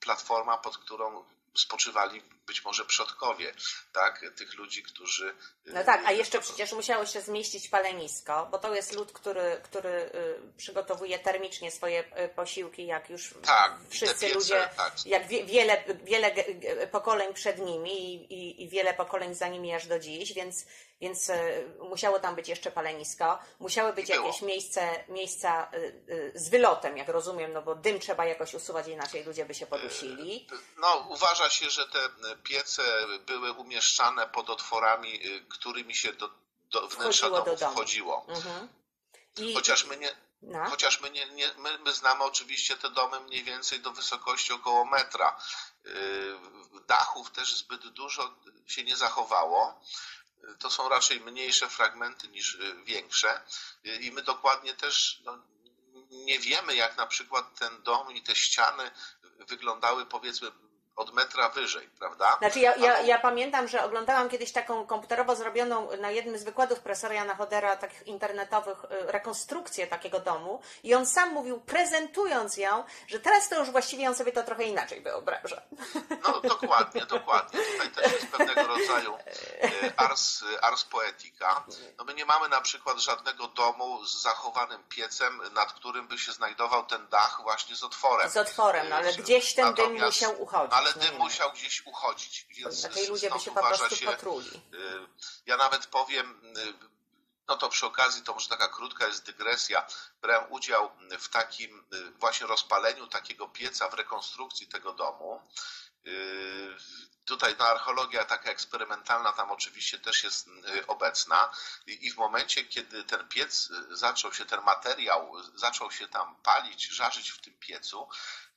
platforma, pod którą spoczywali być może przodkowie, tak, tych ludzi, którzy... No tak, a jeszcze przecież musiało się zmieścić palenisko, bo to jest lud, który, który y, przygotowuje termicznie swoje y, posiłki, jak już tak, wszyscy piece, ludzie, tak. jak wiele, wiele pokoleń przed nimi i, i, i wiele pokoleń za nimi aż do dziś, więc więc e, musiało tam być jeszcze palenisko, musiały być Było. jakieś miejsce, miejsca e, e, z wylotem, jak rozumiem, no bo dym trzeba jakoś usuwać, inaczej ludzie by się podusili. No, uważa się, że te piece były umieszczane pod otworami, którymi się do, do wnętrza domu, do domu wchodziło. Mhm. I... Chociaż my nie, no. Chociaż my, nie, nie, my, my, znamy oczywiście te domy mniej więcej do wysokości około metra. Dachów też zbyt dużo się nie zachowało to są raczej mniejsze fragmenty niż y, większe. I my dokładnie też no, nie wiemy, jak na przykład ten dom i te ściany wyglądały powiedzmy od metra wyżej, prawda? Znaczy ja, ja, ja, pamiętam, że oglądałam kiedyś taką komputerowo zrobioną na jednym z wykładów profesora Jana Chodera, takich internetowych, y, rekonstrukcję takiego domu i on sam mówił, prezentując ją, że teraz to już właściwie on sobie to trochę inaczej wyobraża. No dokładnie, dokładnie. Tutaj też jest pewnego rodzaju y, ars, ars poetica. No my nie mamy na przykład żadnego domu z zachowanym piecem, nad którym by się znajdował ten dach właśnie z otworem. Z otworem, no ale gdzieś ten dym musiał uchodzić. Ale dym musiał gdzieś uchodzić. Więc Takiej ludzie by się po prostu się, potruli. Y, ja nawet powiem, y, no to przy okazji, to może taka krótka jest dygresja. Brałem udział w takim y, właśnie rozpaleniu takiego pieca w rekonstrukcji tego domu. Tutaj ta archeologia taka eksperymentalna tam oczywiście też jest obecna i w momencie, kiedy ten piec zaczął się, ten materiał zaczął się tam palić, żarzyć w tym piecu,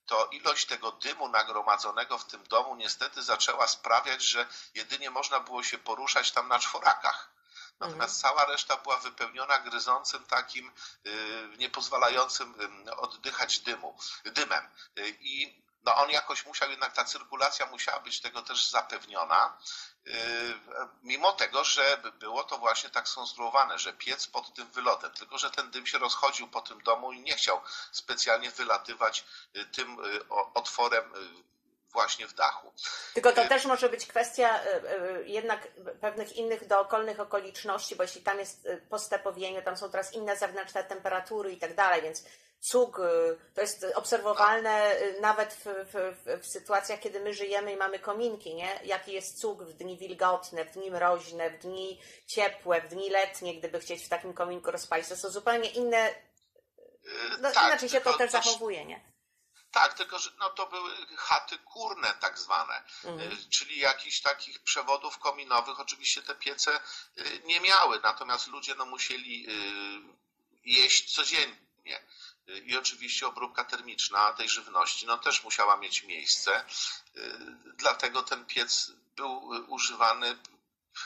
to ilość tego dymu nagromadzonego w tym domu niestety zaczęła sprawiać, że jedynie można było się poruszać tam na czworakach. Natomiast mhm. cała reszta była wypełniona gryzącym takim y, niepozwalającym oddychać dymu, dymem. Y, I no on jakoś musiał, jednak ta cyrkulacja musiała być tego też zapewniona, yy, mimo tego, że było to właśnie tak skonstruowane, że piec pod tym wylotem, tylko że ten dym się rozchodził po tym domu i nie chciał specjalnie wylatywać yy, tym yy, otworem właśnie w dachu. Tylko to też może być kwestia jednak pewnych innych dookolnych okoliczności, bo jeśli tam jest postepowienie, tam są teraz inne zewnętrzne temperatury i tak dalej, więc cug, y, to jest obserwowalne y, nawet w, w, w, sytuacjach, kiedy my żyjemy i mamy kominki, nie? Jaki jest cug w dni wilgotne, w dni mroźne, w dni ciepłe, w dni letnie, gdyby chcieć w takim kominku rozpalić. To są zupełnie inne, y, no tak, inaczej się to też zachowuje, nie? Tak, tylko że no, to były chaty kurne tak zwane, mhm. czyli jakichś takich przewodów kominowych. Oczywiście te piece nie miały, natomiast ludzie no, musieli jeść codziennie i oczywiście obróbka termiczna tej żywności no, też musiała mieć miejsce. Y, dlatego ten piec był używany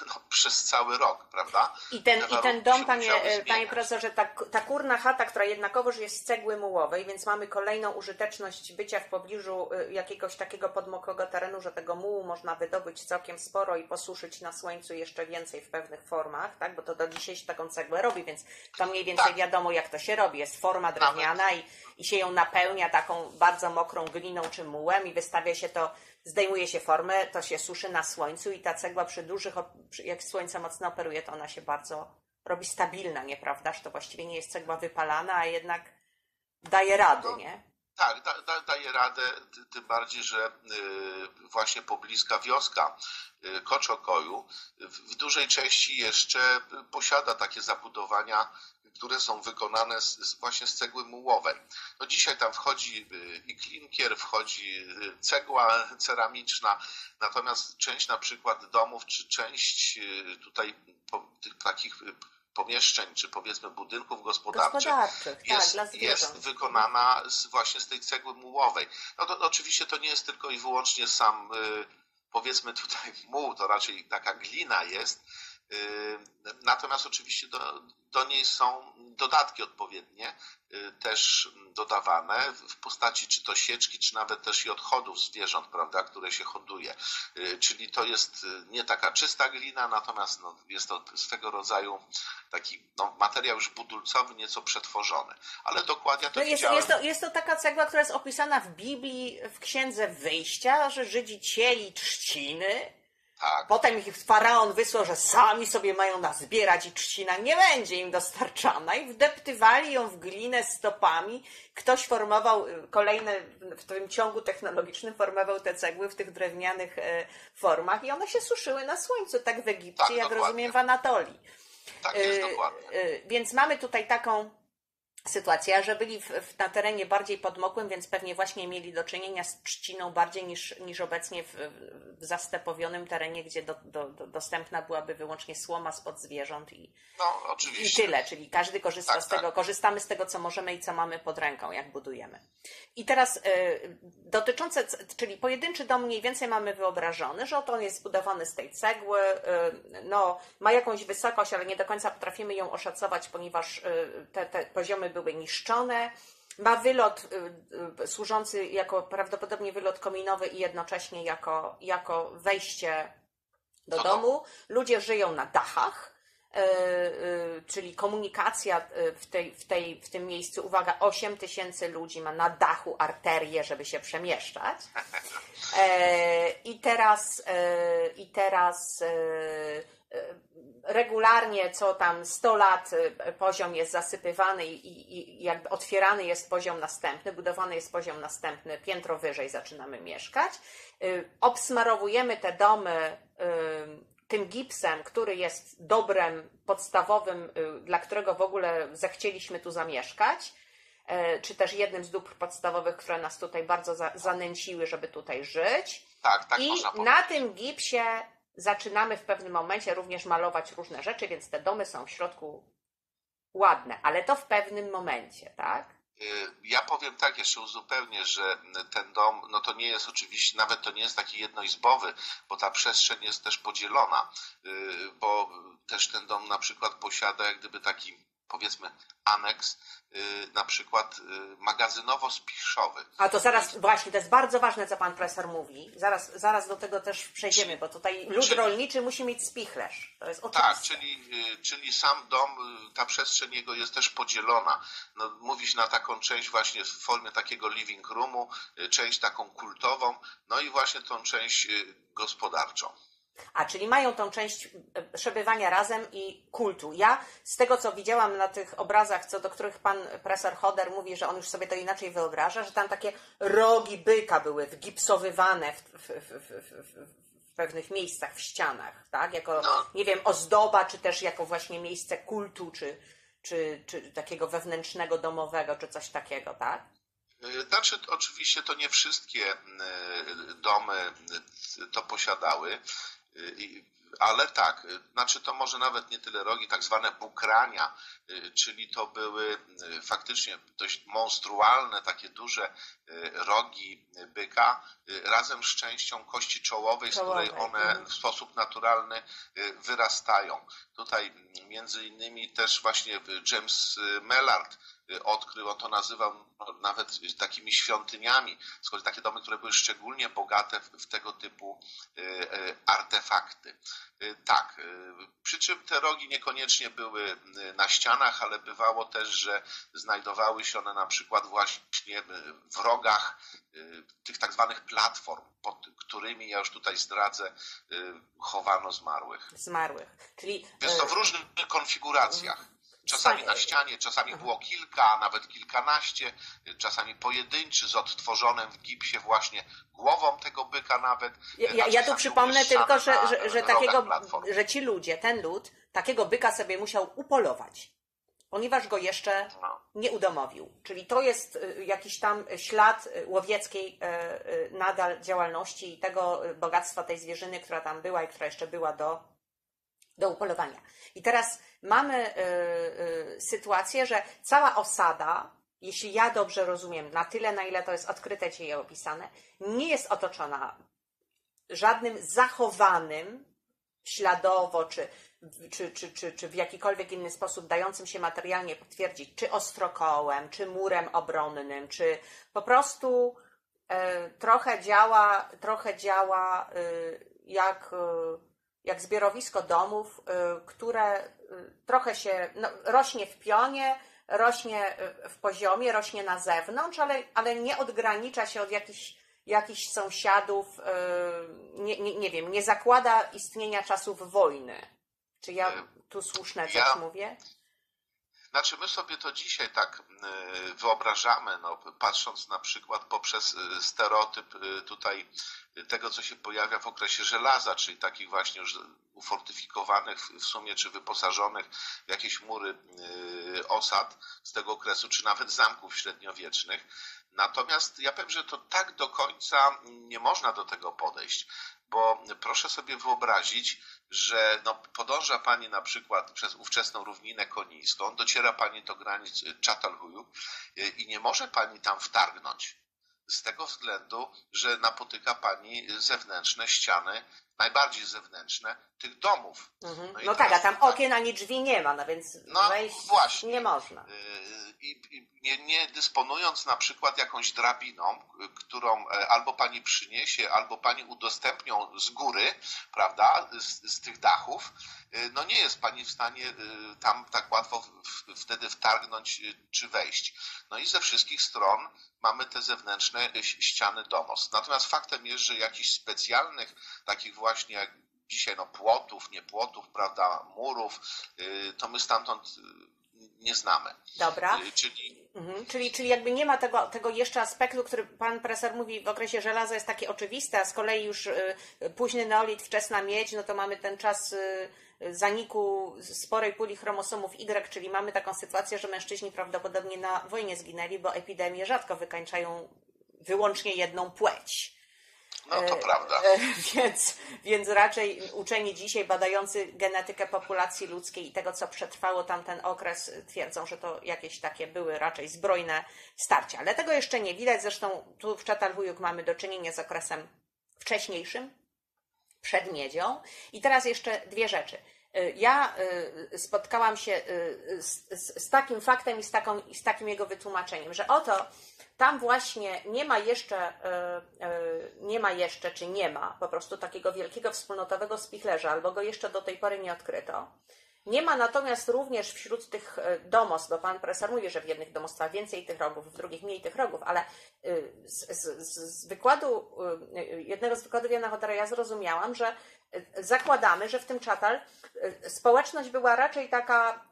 no, przez cały rok, prawda? I ten, i ten dom, panie, panie profesorze, ta, ta kurna chata, która jednakowoż jest z cegły mułowej, więc mamy kolejną użyteczność bycia w pobliżu y, jakiegoś takiego podmokłego terenu, że tego mułu można wydobyć całkiem sporo i posuszyć na słońcu jeszcze więcej w pewnych formach, tak? Bo to do dzisiaj się taką cegłę robi, więc to mniej więcej tak. wiadomo, jak to się robi. Jest forma drewniana i, i się ją napełnia taką bardzo mokrą gliną czy mułem i wystawia się to zdejmuje się formę, to się suszy na słońcu i ta cegła przy dużych, jak słońce mocno operuje, to ona się bardzo robi stabilna, nieprawdaż? To właściwie nie jest cegła wypalana, a jednak daje rady, no, nie? Tak, da, da, daje radę, tym bardziej, że y, właśnie pobliska wioska y, Koczokoju w dużej części jeszcze posiada takie zabudowania które są wykonane z, z, właśnie z cegły mułowej. No dzisiaj tam wchodzi y, i klinkier, wchodzi y, cegła ceramiczna, natomiast część na przykład domów, czy część y, tutaj po, tych takich pomieszczeń, czy powiedzmy budynków gospodarczych, gospodarczych tak, jest, tak, jest wykonana z, właśnie z tej cegły mułowej. No to, oczywiście to nie jest tylko i wyłącznie sam, powiedzmy tutaj muł, to raczej taka glina jest, Natomiast oczywiście do, do niej są dodatki odpowiednie, y, też dodawane w postaci czy to sieczki, czy nawet też i odchodów zwierząt, prawda, które się hoduje. Y, czyli to jest y, nie taka czysta glina, natomiast no, jest to swego rodzaju taki no, materiał już budulcowy, nieco przetworzony. Ale dokładnie to no jest, jest, to, jest to taka cegła, która jest opisana w Biblii, w Księdze Wyjścia, że Żydzi cieli trzciny, tak. Potem ich faraon wysłał, że sami sobie mają nazbierać i trzcina nie będzie im dostarczana i wdeptywali ją w glinę stopami. Ktoś formował y, kolejne, w tym ciągu technologicznym formował te cegły w tych drewnianych e, formach i one się suszyły na słońcu, tak w Egipcie, tak, jak dokładnie. rozumiem w Anatolii. Tak jest, e, dokładnie. E, więc mamy tutaj taką sytuacja, że byli w, w, na terenie bardziej podmokłym, więc pewnie właśnie mieli do czynienia z trzciną bardziej niż, niż obecnie w, w zastepowionym terenie, gdzie do, do, do, dostępna byłaby wyłącznie słoma spod zwierząt i, no, i tyle. Czyli każdy korzysta tak, z tego, tak. korzystamy z tego, co możemy i co mamy pod ręką, jak budujemy. I teraz y, dotyczące, czyli pojedynczy dom mniej więcej mamy wyobrażony, że oto on jest zbudowany z tej cegły, y, no, ma jakąś wysokość, ale nie do końca potrafimy ją oszacować, ponieważ y, te, te poziomy były niszczone. Ma wylot służący jako prawdopodobnie wylot kominowy i jednocześnie jako, jako wejście do domu. Ludzie żyją na dachach czyli komunikacja e, w, tej, w, tej, w tym miejscu, uwaga, 8 tysięcy ludzi ma na dachu arterię, żeby się przemieszczać. I teraz, i teraz regularnie co tam 100 lat poziom jest zasypywany i, i, jakby otwierany jest poziom następny, budowany jest poziom następny, piętro wyżej zaczynamy mieszkać. Obsmarowujemy te domy tym gipsem, który jest dobrem podstawowym, y, dla którego w ogóle zechcieliśmy tu zamieszkać, e, czy też jednym z dóbr podstawowych, które nas tutaj bardzo za, zanęciły, żeby tutaj żyć. Tak, tak I na tym gipsie zaczynamy w pewnym momencie również malować różne rzeczy, więc te domy są w środku ładne, ale to w pewnym momencie, tak? Y, ja powiem tak, jeszcze uzupełnię, że ten dom, no to nie jest oczywiście, nawet to nie jest taki jednoizbowy, bo ta przestrzeń jest też podzielona, y, bo też ten dom na przykład posiada jak gdyby taki powiedzmy aneks, y, na przykład y, magazynowo-spiszowy. A to zaraz, właśnie, to jest bardzo ważne, co pan profesor mówi. Zaraz, zaraz do tego też przejdziemy, bo tutaj lud czyli, rolniczy musi mieć spichlerz. To jest oczywiste. Tak, czyli, y, czyli sam dom, ta przestrzeń jego jest też podzielona. No, mówić na taką część właśnie w formie takiego living roomu, część taką kultową, no i właśnie tą część gospodarczą. A, czyli mają tą część e, przebywania razem i kultu. Ja z tego, co widziałam na tych obrazach, co do których pan profesor Hoder mówi, że on już sobie to inaczej wyobraża, że tam takie rogi byka były wgipsowywane w, w, w, w pewnych miejscach, w ścianach, tak? Jako, no. nie wiem, ozdoba, czy też jako właśnie miejsce kultu, czy, czy, czy takiego wewnętrznego, domowego, czy coś takiego, tak? E, znaczy, oczywiście to nie wszystkie e, domy to posiadały. Y, ale tak, y, znaczy to może nawet nie tyle rogi, tak zwane bukrania, y, czyli to były faktycznie dość monstrualne, takie duże rogi byka razem z częścią kości czołowej, z której one mhm. w sposób naturalny wyrastają. Tutaj między innymi też właśnie James Mellard odkrył, on to nazywał nawet takimi świątyniami, kolei takie domy, które były szczególnie bogate w, tego typu e, e, artefakty. E, tak, przy czym te rogi niekoniecznie były na ścianach, ale bywało też, że znajdowały się one na przykład właśnie w rogach tych tak zwanych platform, pod którymi, ja już tutaj zdradzę, chowano zmarłych. Zmarłych, czyli... Więc to w różnych konfiguracjach. Czasami na ścianie, czasami było kilka, nawet kilkanaście, czasami pojedynczy z odtworzonym w gipsie właśnie głową tego byka nawet. Ja, ja tu przypomnę tylko, że, że, że takiego, że ci ludzie, ten lud, takiego byka sobie musiał upolować, ponieważ go jeszcze no. nie udomowił. Czyli to jest y, jakiś tam ślad y, łowieckiej y, nadal działalności i tego bogactwa tej zwierzyny, która tam była i która jeszcze była do, do upolowania. I teraz mamy y, y, sytuację, że cała osada, jeśli ja dobrze rozumiem, na tyle, na ile to jest odkryte dzisiaj opisane, nie jest otoczona żadnym zachowanym śladowo, czy, czy, czy, czy, czy w jakikolwiek inny sposób dającym się materialnie potwierdzić, czy ostrokołem, czy murem obronnym, czy po prostu y, trochę działa, trochę działa jak jak zbiorowisko domów, y, które y, trochę się no, rośnie w pionie, rośnie y, w poziomie, rośnie na zewnątrz, ale, ale nie odgranicza się od jakichś, jakichś sąsiadów, nie, nie, nie wiem, nie zakłada istnienia czasów wojny. Czy ja tu słuszne coś ja, mówię? Znaczy my sobie to dzisiaj tak wyobrażamy, no, patrząc na przykład poprzez stereotyp tutaj tego, co się pojawia w okresie żelaza, czyli takich właśnie już ufortyfikowanych w sumie, czy wyposażonych w jakieś mury osad z tego okresu, czy nawet zamków średniowiecznych. Natomiast ja powiem, że to tak do końca nie można do tego podejść, bo proszę sobie wyobrazić, że no, podąża Pani na przykład przez ówczesną równinę konińską, dociera Pani do granic Czatalhuju y, i nie może Pani tam wtargnąć z tego względu, że napotyka Pani zewnętrzne ściany najbardziej zewnętrzne, tych domów. Mhm. No, no tak, a tam tak, okien ani drzwi nie ma, no więc no, wejść właśnie. nie można. Y, I, i nie, nie, dysponując na przykład jakąś drabiną, którą e, albo pani przyniesie, albo pani udostępnią z góry, prawda, z, z tych dachów, no nie jest pani w stanie y, tam tak łatwo wtedy wtargnąć czy wejść. No i ze wszystkich stron mamy te zewnętrzne ściany domostw. Natomiast faktem jest, że jakichś specjalnych takich właśnie dzisiaj no, płotów, nie płotów, prawda, murów, to my stamtąd nie znamy. Dobra. Czyli... Mhm. czyli, czyli jakby nie ma tego, tego jeszcze aspektu, który pan profesor mówi w okresie żelaza jest takie oczywiste, a z kolei już późny neolit, wczesna miedź, no to mamy ten czas zaniku sporej puli chromosomów Y, czyli mamy taką sytuację, że mężczyźni prawdopodobnie na wojnie zginęli, bo epidemie rzadko wykańczają wyłącznie jedną płeć. No to e, prawda. E, więc, więc raczej uczeni dzisiaj badający genetykę populacji ludzkiej i tego, co przetrwało tamten okres, twierdzą, że to jakieś takie były raczej zbrojne starcia. Ale tego jeszcze nie widać. Zresztą tu w Czatalhujuk mamy do czynienia z okresem wcześniejszym, przed miedzią. I teraz jeszcze dwie rzeczy. E, ja spotkałam się z, z, z takim faktem i z, taką, i z takim jego wytłumaczeniem, że oto tam właśnie nie ma jeszcze, nie ma jeszcze, czy nie ma po prostu takiego wielkiego wspólnotowego spichlerza, albo go jeszcze do tej pory nie odkryto. Nie ma natomiast również wśród tych e, domostw, bo pan profesor mówi, że w jednych domostwach więcej tych rogów, w drugich mniej tych rogów, ale z, z, z wykładu, jednego z wykładów Jana Chodora ja zrozumiałam, że zakładamy, że w tym czatal społeczność była raczej taka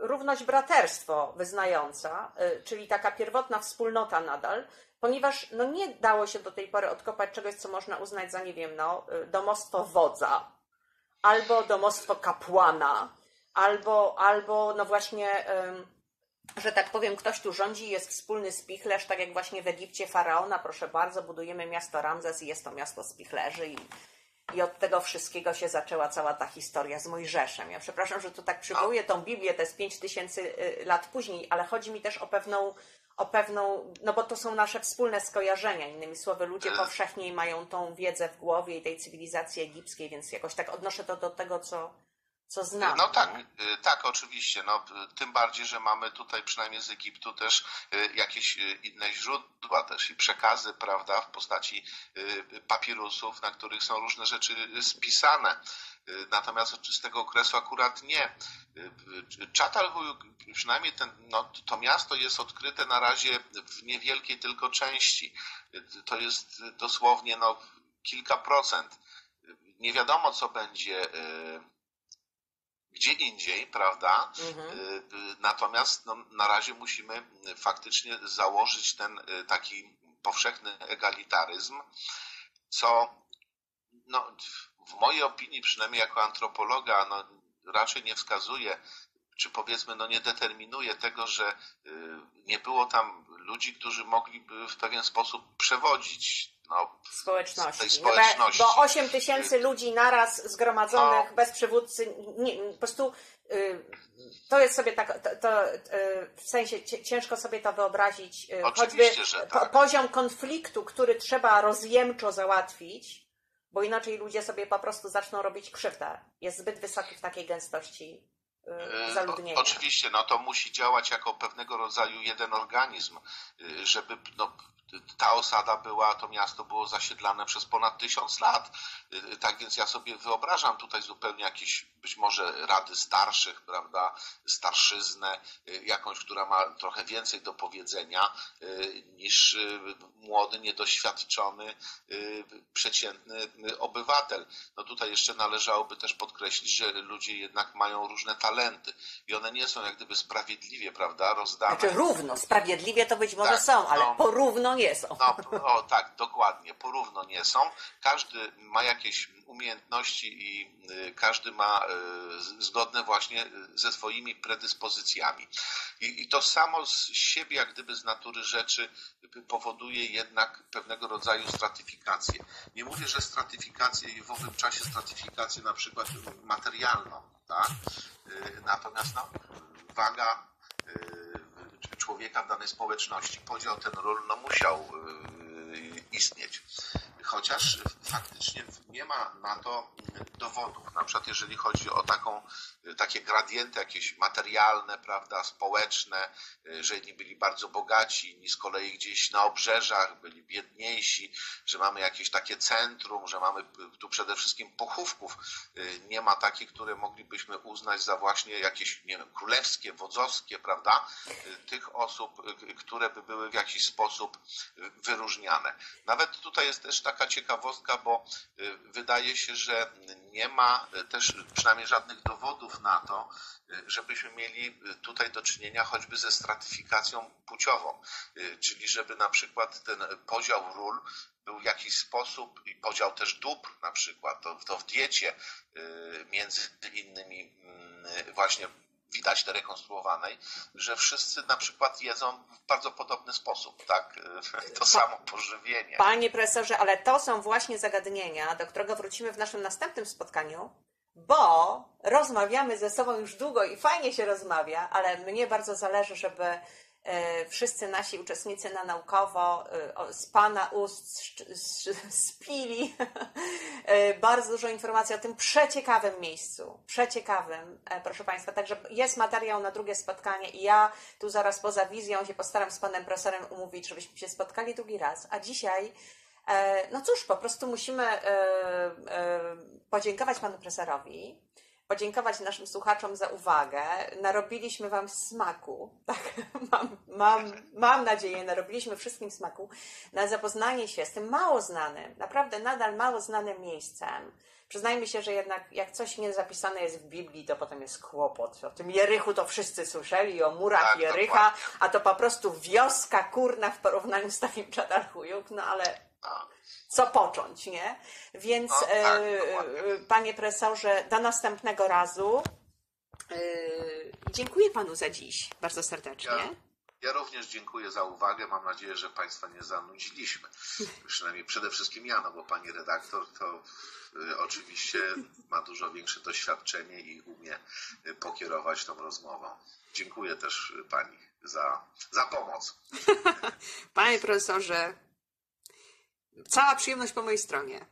równość braterstwo wyznająca, czyli taka pierwotna wspólnota nadal, ponieważ no nie dało się do tej pory odkopać czegoś, co można uznać za, nie wiem, no, domostwo wodza, albo domostwo kapłana, albo, albo no właśnie, że tak powiem, ktoś tu rządzi, jest wspólny spichlerz, tak jak właśnie w Egipcie faraona, proszę bardzo, budujemy miasto Ramzes i jest to miasto spichlerzy i i od tego wszystkiego się zaczęła cała ta historia z Mojżeszem. Ja przepraszam, że tu tak przywołuję tą Biblię, to jest pięć tysięcy y, lat później, ale chodzi mi też o pewną, o pewną, no bo to są nasze wspólne skojarzenia. Innymi słowy, ludzie powszechniej mają tą wiedzę w głowie i tej cywilizacji egipskiej, więc jakoś tak odnoszę to do tego, co, co znamy. No tak, y, tak, oczywiście. No, tym bardziej, że mamy tutaj przynajmniej z Egiptu też y, jakieś y, inne źródła też i przekazy, prawda, w postaci papirusów, na których są różne rzeczy spisane. Natomiast z tego okresu akurat nie. Czatalhuyuk, przynajmniej ten, no, to miasto jest odkryte na razie w niewielkiej tylko części. To jest dosłownie no, kilka procent. Nie wiadomo, co będzie gdzie indziej, prawda? Mhm. Y, y, natomiast no, na razie musimy faktycznie założyć ten y, taki powszechny egalitaryzm, co no, w mojej opinii, przynajmniej jako antropologa, no, raczej nie wskazuje, czy powiedzmy, no nie determinuje tego, że nie było tam ludzi, którzy mogliby w pewien sposób przewodzić no, społeczności. Tej społeczności. Bo 8 tysięcy ludzi naraz zgromadzonych no. bez przywódcy, nie, po prostu y, to jest sobie tak, to, to y, w sensie ciężko sobie to wyobrazić, y, choćby tak. poziom konfliktu, który trzeba rozjemczo załatwić, bo inaczej ludzie sobie po prostu zaczną robić krzywdę. Jest zbyt wysoki w takiej gęstości zaludnienia. Oczywiście, no to musi działać jako pewnego rodzaju jeden organizm, żeby no, ta osada była, to miasto było zasiedlane przez ponad tysiąc lat. Y, tak więc ja sobie wyobrażam tutaj zupełnie jakieś być może rady starszych, prawda, starszyznę, y, jakąś, która ma trochę więcej do powiedzenia y, niż młody, niedoświadczony, przeciętny obywatel. No tutaj jeszcze należałoby też podkreślić, że ludzie jednak mają różne talenty i one nie są jak gdyby sprawiedliwie, prawda, rozdane. Znaczy równo, sprawiedliwie to być może tak, są, ale no, porówno nie są. No, o, tak, dokładnie, porówno nie są. Każdy ma jakieś umiejętności i y, każdy ma y, zgodne właśnie ze swoimi predyspozycjami. I, I, to samo z siebie, jak gdyby z natury rzeczy powoduje jednak pewnego rodzaju stratyfikację. Nie mówię, że stratyfikację i w owym czasie stratyfikację na przykład materialną, tak? Y, natomiast no, waga człowieka w danej społeczności, podział ten ról no, musiał istnieć. Chociaż faktycznie ma na to dowodów. Na przykład jeżeli chodzi o taką, takie gradienty jakieś materialne, prawda, społeczne, że jedni byli bardzo bogaci, inni z kolei gdzieś na obrzeżach byli biedniejsi, że mamy jakieś takie centrum, że mamy tu przede wszystkim pochówków. Nie ma takich, które moglibyśmy uznać za właśnie jakieś, nie wiem, królewskie, wodzowskie, prawda, tych osób, które by były w jakiś sposób wyróżniane. Nawet tutaj jest też taka ciekawostka, bo y, wydaje się, że nie ma też przynajmniej żadnych dowodów na to, y, żebyśmy mieli tutaj do czynienia choćby ze stratyfikacją płciową, y, czyli żeby na przykład ten podział ról był w jakiś sposób i podział też dóbr na przykład, to, to w diecie między innymi mm, właśnie widać te rekonstruowanej, że wszyscy na przykład jedzą w bardzo podobny sposób, tak? To samo pożywienie. Panie profesorze, ale to są właśnie zagadnienia, do którego wrócimy w naszym następnym spotkaniu, bo rozmawiamy ze sobą już długo i fajnie się rozmawia, ale mnie bardzo zależy, żeby wszyscy nasi uczestnicy na naukowo e, z Pana ust spili e, bardzo dużo informacji o tym przeciekawym miejscu. Przeciekawym, proszę Państwa. Także jest materiał na drugie spotkanie i ja tu zaraz poza wizją się postaram z Panem Profesorem umówić, żebyśmy się spotkali drugi raz. A dzisiaj no cóż, po prostu musimy podziękować Panu Profesorowi podziękować naszym słuchaczom za uwagę. Narobiliśmy Wam smaku, tak, mam, mam, mam nadzieję, narobiliśmy wszystkim smaku na zapoznanie się z tym mało znanym, naprawdę nadal mało znanym miejscem. Przyznajmy się, że jednak jak coś nie zapisane jest w Biblii, to potem jest kłopot. O tym Jerychu to wszyscy słyszeli, o murach tak, Jerycha, a to po prostu wioska kurna w porównaniu z takim Czadarchujuk, no ale tak co począć, nie? Więc, no, tak, e, panie profesorze, do następnego razu. E, dziękuję panu za dziś bardzo serdecznie. Ja, ja, również dziękuję za uwagę. Mam nadzieję, że państwa nie zanudziliśmy. Przynajmniej przede wszystkim ja, no bo pani redaktor to oczywiście ma dużo większe doświadczenie i umie pokierować tą rozmową. Dziękuję też pani za, za pomoc. Panie profesorze, Cała przyjemność po mojej stronie.